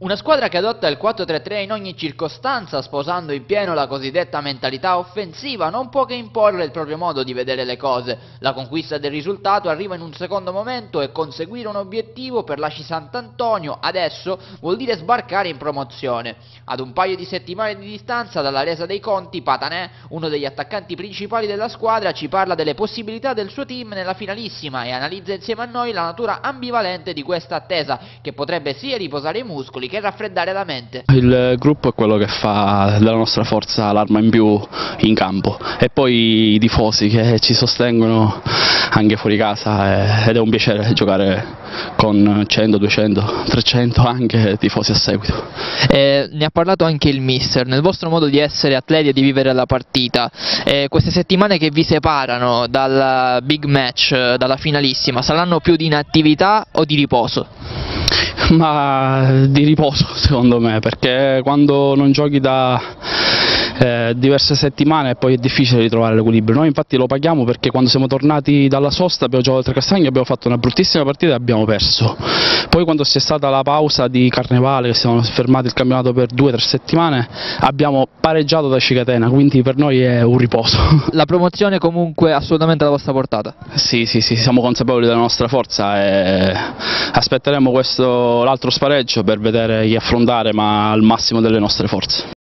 Una squadra che adotta il 4-3-3 in ogni circostanza, sposando in pieno la cosiddetta mentalità offensiva, non può che imporre il proprio modo di vedere le cose. La conquista del risultato arriva in un secondo momento e conseguire un obiettivo per la Sant'Antonio adesso vuol dire sbarcare in promozione. Ad un paio di settimane di distanza dalla resa dei conti, Patanè, uno degli attaccanti principali della squadra, ci parla delle possibilità del suo team nella finalissima e analizza insieme a noi la natura ambivalente di questa attesa, che potrebbe sia riposare i muscoli che raffreddare la mente. Il gruppo è quello che fa della nostra forza l'arma in più in campo e poi i tifosi che ci sostengono anche fuori casa ed è un piacere giocare con 100, 200, 300 anche tifosi a seguito. Eh, ne ha parlato anche il mister, nel vostro modo di essere atleti e di vivere la partita, eh, queste settimane che vi separano dal big match, dalla finalissima, saranno più di inattività o di riposo? Ma di riposo secondo me, perché quando non giochi da eh, diverse settimane e poi è difficile ritrovare l'equilibrio. Noi infatti lo paghiamo perché quando siamo tornati dalla sosta abbiamo giocato tre castagni, abbiamo fatto una bruttissima partita e abbiamo perso. Poi quando c'è stata la pausa di Carnevale, che siamo fermati il campionato per due o tre settimane, abbiamo pareggiato da Cicatena, quindi per noi è un riposo. La promozione comunque assolutamente alla vostra portata? Sì, sì, sì, siamo consapevoli della nostra forza e aspetteremo l'altro spareggio per vedere chi affrontare ma al massimo delle nostre forze.